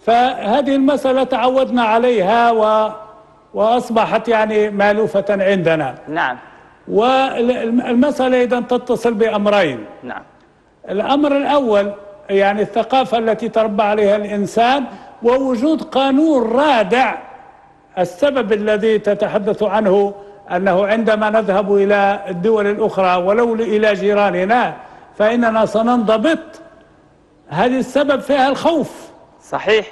فهذه المسألة تعودنا عليها و وأصبحت يعني مألوفة عندنا. نعم. والمسألة إذا تتصل بأمرين. نعم. الأمر الأول يعني الثقافة التي تربى عليها الإنسان ووجود قانون رادع. السبب الذي تتحدث عنه أنه عندما نذهب إلى الدول الأخرى ولو إلى جيراننا فإننا سننضبط. هذه السبب فيها الخوف. صحيح.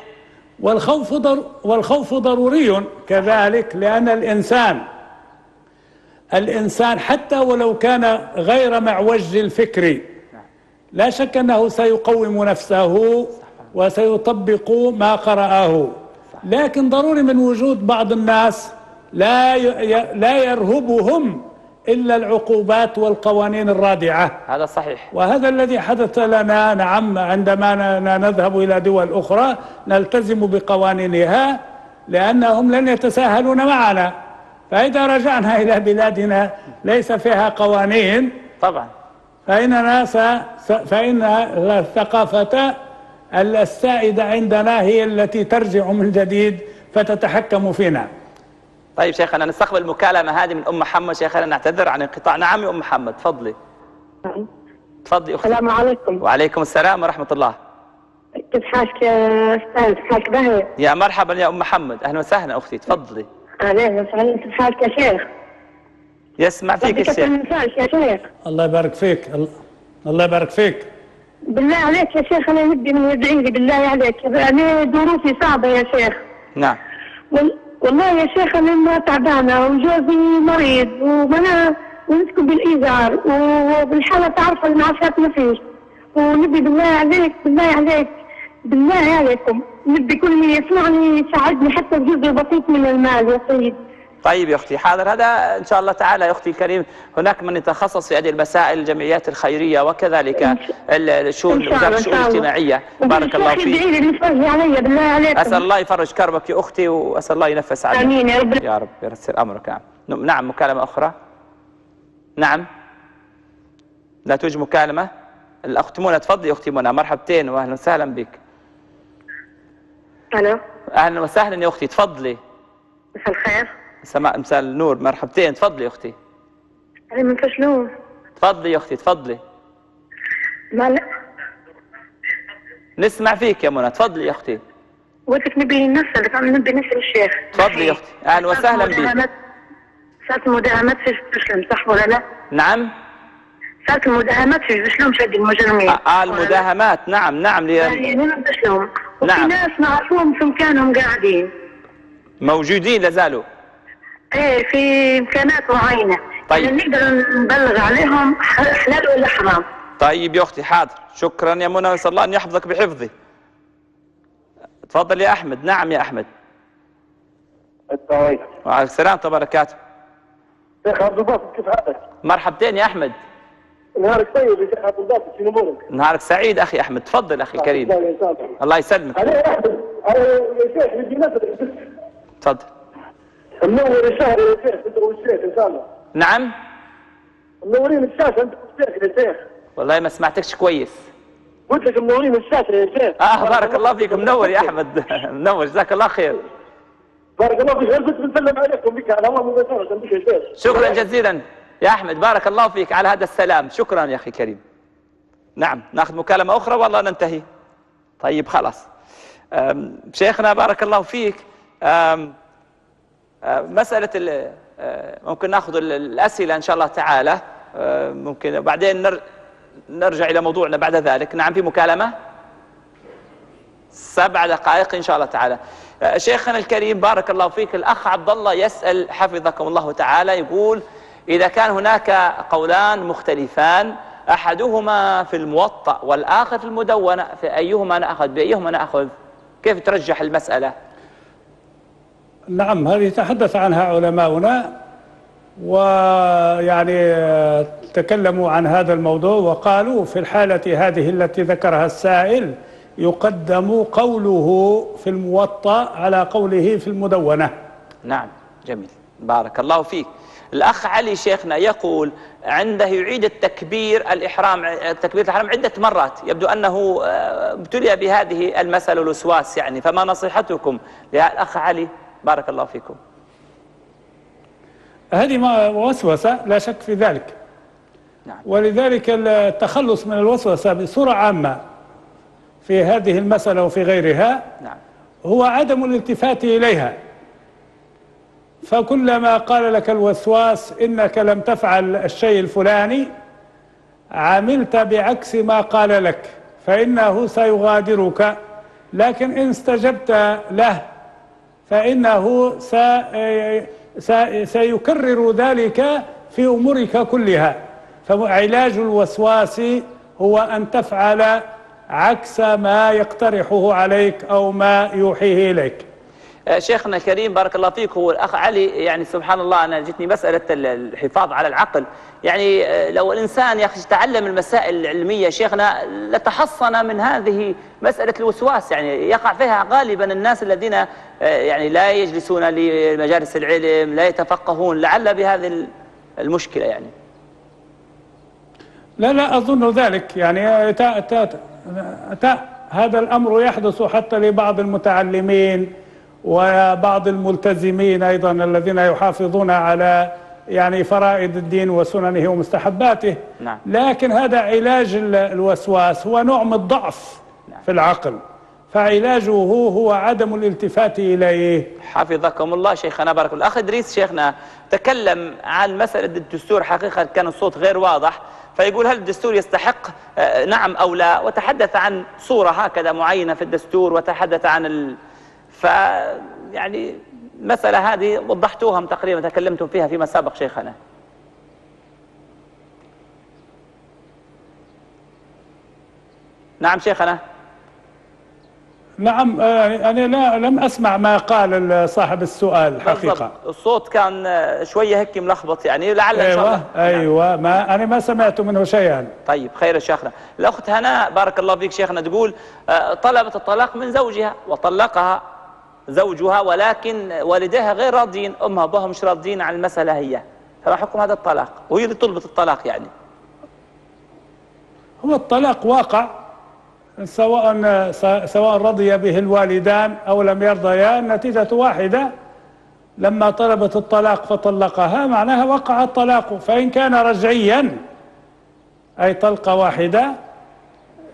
والخوف ضر والخوف ضروري كذلك لأن الإنسان الإنسان حتى ولو كان غير معوج الفكر لا شك أنه سيقوم نفسه وسيطبق ما قرأه. لكن ضروري من وجود بعض الناس لا لا يرهبهم إلا العقوبات والقوانين الرادعة. هذا صحيح. وهذا الذي حدث لنا نعم عندما نذهب إلى دول أخرى نلتزم بقوانينها لأنهم لن يتساهلون معنا. فإذا رجعنا [LAUGHS] إلى بلادنا ليس فيها قوانين طبعا. فإننا س... فإن الثقافة السائدة عندنا هي التي ترجع من جديد فتتحكم فينا. طيب شيخنا نستقبل المكالمة هذه من أم محمد. شيخنا نعتذر عن انقطاع. نعم يا أم محمد تفضلي. تفضلي أختي. السلام عليكم. وعليكم السلام ورحمة الله. كيف حالك يا أستاذ؟ حالك باهي يا مرحبا يا أم محمد. أهلا وسهلا أختي تفضلي. أهلا وسهلا كيف حالك يا شيخ؟ يسمع فيك الشيخ يا شيخ. الله يبارك فيك. ال- الله يبارك فيك. بالله عليك يا شيخ أنا ودي من يدعي لي بالله عليك. أنا ظروفي صعبة يا شيخ. نعم. وال... والله يا شيخ أنا ما تعبانة وجوزي مريض وأنا ونسكن بالإيجار وبالحالة تعرف المعاشات ما فيش. ونبي بالله عليك بالله عليك بالله عليكم. نبي كل من يسمعني يساعدني حتى بجزء بسيط من المال يا سيد طيب يا أختي حاضر. هذا إن شاء الله تعالى يا أختي الكريم هناك من يتخصص في هذه المسائل الجمعيات الخيرية وكذلك ال- الشؤون وزارة الشؤون. الاجتماعية. بارك الله فيك. علي بالله أسأل الله يفرج كربك يا أختي وأسأل الله ينفس عنك. آمين يا رب. يا رب يرسل أمرك. نعم نعم مكالمة أخرى. نعم. لا توجد مكالمة. الأخت منى تفضلي يا أختي منى. مرحبتين وأهلا وسهلا بك. ألو. أهلا وسهلا يا أختي تفضلي. مساء الخير. سماء مساء النور مرحبتين تفضلي يا أختي. أنا من فشلون تفضلي يا أختي تفضلي. ما نسمع فيك يا منى تفضلي يا أختي. ودك نبي نسألك عم نبي نسأل الشيخ. تفضلي يا أختي. أهلا وسهلا بك سالت المداهمات في تسلم صح ولا لا؟ نعم. سالت المداهمات في تسلم شد المجرمين؟ آه آه، المداهمات. نعم نعم لي- يعني هنا وفي نعم. ناس نعرفوهم في مكانهم قاعدين. موجودين لازالوا إيه في امكانات معينة. طيب. يعني نقدر نبلغ عليهم حلال ولا حرام طيب يا أختي حاضر. شكرا يا منى نسأل الله أن يحفظك بحفظه تفضل يا أحمد. نعم يا أحمد. السلام عليكم. وعليكم السلام ورحمة الله وبركاته شيخ عبد الباسط كيف حالك؟ مرحبتين يا أحمد. نهارك طيب يا شيخ عبد الباسط شنو أمورك؟ نهارك سعيد أخي أحمد. تفضل أخي الكريم. الله يسامحك. الله يسلمك. أنا يا أحمد. أنا يا شيخ بدي نسألك تفضل. منور الشهر يا شيخ أنت والشيخ إن شاء الله. نعم. منورين الشاشه أنت والشيخ يا شيخ والله ما سمعتكش كويس. قلت لك منورين الشاشه يا شيخ آه بارك الله فيك منور يا أحمد. [LAUGHS] منور جزاك الله خير. بارك الله فيك كنت بنسلم عليكم بك على الله مباشره بك يا شيخ شكرا جزيلا. يا أحمد بارك الله فيك على هذا السلام. شكرا يا أخي كريم نعم ناخذ مكالمة أخرى والله ننتهي. طيب خلاص. شيخنا بارك الله فيك. مسألة ال- أه، ممكن ناخذ ال- الأسئلة إن شاء الله تعالى. أه، ممكن بعدين نر- نرجع إلى موضوعنا بعد ذلك. نعم في مكالمة؟ سبع دقائق إن شاء الله تعالى. شيخنا الكريم بارك الله فيك. الأخ عبد الله يسأل حفظكم الله تعالى يقول إذا كان هناك قولان مختلفان أحدهما في الموطأ والآخر في المدونة في أيهما نأخذ؟ بأيهما نأخذ؟ كيف ترجح المسألة؟ نعم هذه تحدث عنها علماؤنا ويعني آه، تكلموا عن هذا الموضوع وقالوا في الحالة هذه التي ذكرها السائل يقدم قوله في الموطأ على قوله في المدونة. نعم جميل. بارك الله فيك. الأخ علي شيخنا يقول عنده يعيد التكبير الإحرام تكبير الإحرام عدة مرات. يبدو أنه آه، ابتلي بهذه المسألة الوسواس يعني فما نصيحتكم للأخ علي؟ بارك الله فيكم. هذه ما وسوسة لا شك في ذلك. نعم. ولذلك التخلص من الوسوسة بصورة عامة في هذه المسألة وفي غيرها نعم. هو عدم الالتفات إليها. فكلما قال لك الوسواس إنك لم تفعل الشيء الفلاني عملت بعكس ما قال لك فإنه سيغادرك. لكن إن استجبت له فإنه سيكرر ذلك في أمورك كلها. فعلاج الوسواس هو أن تفعل عكس ما يقترحه عليك أو ما يوحيه إليك. شيخنا الكريم بارك الله فيك هو الأخ علي يعني سبحان الله أنا جتني مسألة الحفاظ على العقل. يعني آه، لو الإنسان يا أخي تعلم المسائل العلمية شيخنا لتحصن من هذه مسألة الوسواس يعني يقع فيها غالبا الناس الذين آه، يعني لا يجلسون لمجالس العلم لا يتفقهون لعل بهذه المشكلة يعني. لا لا أظن ذلك. يعني تا تا تا هذا الأمر يحدث حتى لبعض المتعلمين وبعض الملتزمين أيضا الذين يحافظون على يعني فرائض الدين وسننه ومستحباته. نعم. لكن هذا علاج الوسواس هو نوع من الضعف نعم. في العقل. فعلاجه هو عدم الالتفات إليه. حفظكم الله شيخنا بارك الله. أخ إدريس شيخنا تكلم عن مسألة الدستور. حقيقة كان الصوت غير واضح. فيقول هل الدستور يستحق؟ آه، نعم أو لا. وتحدث عن صورة هكذا معينة في الدستور. وتحدث عن ال... ف يعني المسألة هذه وضحتوها تقريبا تكلمتم فيها فيما سبق شيخنا. نعم شيخنا. نعم آه، أنا لا لم أسمع ما قال صاحب السؤال حقيقة. الصوت كان آه، شوية هيك ملخبط يعني لعل أيوة إن شاء الله. نعم. أيوة ما أنا ما سمعت منه شيئا. طيب خير شيخنا. الأخت هناء بارك الله فيك شيخنا تقول آه، طلبت الطلاق من زوجها وطلقها. زوجها ولكن والديها غير راضيين أمها وأبوها مش راضيين عن المسألة هي. فما حكم هذا الطلاق وهي اللي طلبت الطلاق يعني. هو الطلاق واقع سواء سواء رضي به الوالدان أو لم يرضيا النتيجة واحدة لما طلبت الطلاق فطلقها معناها وقع الطلاق. فإن كان رجعيا أي طلقة واحدة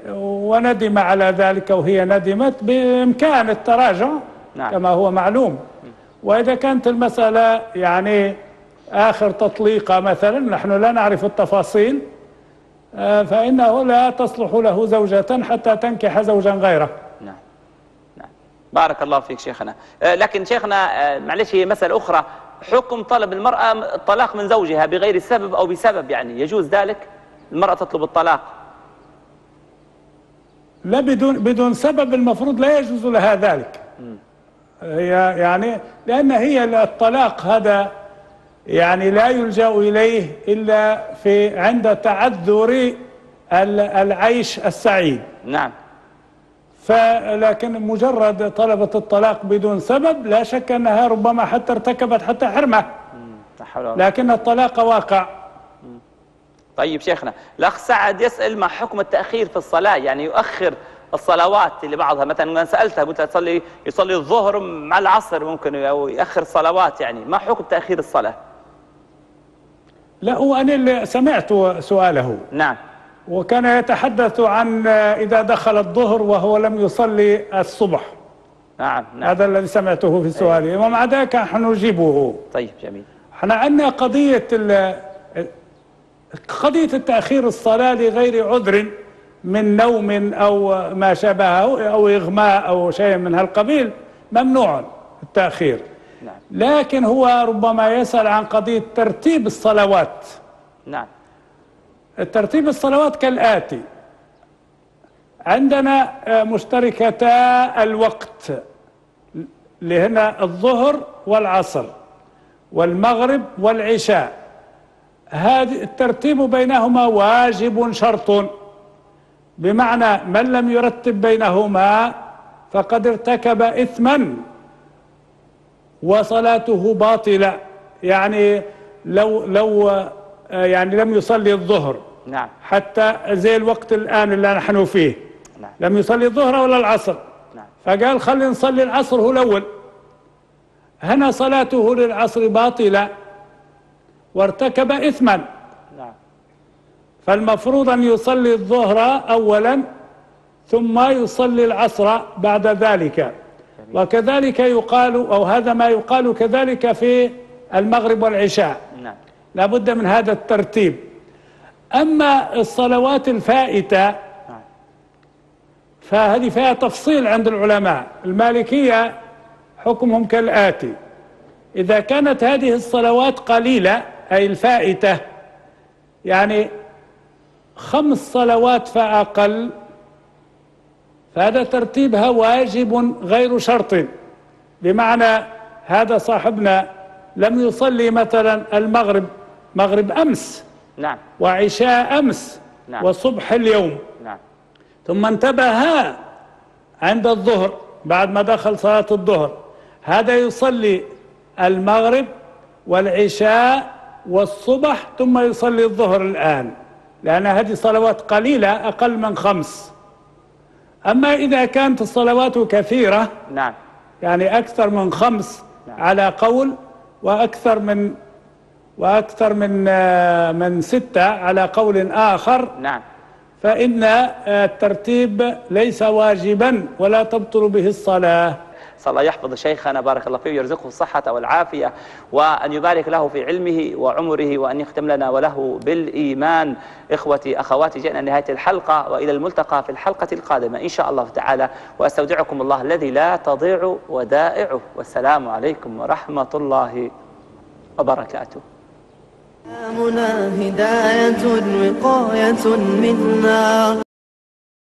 وندم على ذلك وهي ندمت بإمكان التراجع. نعم. كما هو معلوم. وإذا كانت المسألة يعني آخر تطليقة مثلا نحن لا نعرف التفاصيل آه، فإنه لا تصلح له زوجة حتى تنكح زوجا غيره. نعم. نعم. بارك الله فيك شيخنا. آه، لكن شيخنا آه، معلش هي مسألة أخرى. حكم طلب المرأة الطلاق من زوجها بغير سبب أو بسبب يعني يجوز ذلك؟ المرأة تطلب الطلاق؟ لا بدون بدون سبب المفروض لا يجوز لها ذلك. هي يعني لأن هي الطلاق هذا يعني لا يلجأ إليه إلا في عند تعذر العيش السعيد. نعم. فلكن مجرد طلبة الطلاق بدون سبب لا شك أنها ربما حتى ارتكبت حتى حرمة. لكن الطلاق واقع. طيب شيخنا الأخ سعد يسأل ما حكم التأخير في الصلاة؟ يعني يؤخر الصلوات اللي بعضها مثلا أنا سألتها قلت تصلي يصلي الظهر مع العصر ممكن أو يأخر الصلوات يعني. ما حكم تأخير الصلاة؟ لا هو أنا اللي سمعت سؤاله. نعم. وكان يتحدث عن إذا دخل الظهر وهو لم يصلي الصبح. نعم, نعم. هذا الذي سمعته في سؤاله أيه. ومع ذلك نحن نجيبه. طيب جميل. إحنا عندنا قضية قضية التأخير الصلاة لغير عذر. من نوم أو ما شابهه أو إغماء أو شيء من هالقبيل ممنوع التأخير. نعم. لكن هو ربما يسأل عن قضية ترتيب الصلوات. نعم. ترتيب الصلوات كالآتي. عندنا مشتركتا الوقت اللي هنا الظهر والعصر والمغرب والعشاء. هذه الترتيب بينهما واجب شرط. بمعنى من لم يرتب بينهما فقد ارتكب إثما وصلاته باطلة. يعني لو لو آه، يعني لم يصلي الظهر. نعم. حتى زي الوقت الآن اللي نحن فيه. نعم. لم يصلي الظهر ولا العصر. نعم. فقال خلي نصلي العصر هو الأول. هنا صلاته للعصر باطلة وارتكب إثما. فالمفروض أن يصلي الظهر أولا ثم يصلي العصر بعد ذلك. وكذلك يقال أو هذا ما يقال كذلك في المغرب والعشاء. نعم. لا بد من هذا الترتيب. أما الصلوات الفائتة نعم. فهذه فيها تفصيل عند العلماء. المالكية حكمهم كالآتي. إذا كانت هذه الصلوات قليلة أي الفائتة يعني خمس صلوات فأقل فهذا ترتيبها واجب غير شرط. بمعنى هذا صاحبنا لم يصلي مثلا المغرب مغرب أمس نعم. وعشاء أمس نعم. وصبح اليوم. نعم. ثم انتبه عند الظهر بعد ما دخل صلاة الظهر هذا يصلي المغرب والعشاء والصبح ثم يصلي الظهر الآن. لأن هذه صلوات قليلة أقل من خمس. أما إذا كانت الصلوات كثيرة نعم. يعني أكثر من خمس نعم. على قول وأكثر من وأكثر من آه، من ستة على قول آخر نعم. فإن آه، الترتيب ليس واجبا ولا تبطل به الصلاة. صلى الله يحفظ شيخنا بارك الله فيه ويرزقه الصحة والعافية وأن يبارك له في علمه وعمره وأن يختم لنا وله بالإيمان. إخوتي أخواتي جئنا نهاية الحلقة وإلى الملتقى في الحلقة القادمة إن شاء الله تعالى. وأستودعكم الله الذي لا تضيع ودائعه. والسلام عليكم ورحمة الله وبركاته. هداية وقاية منا.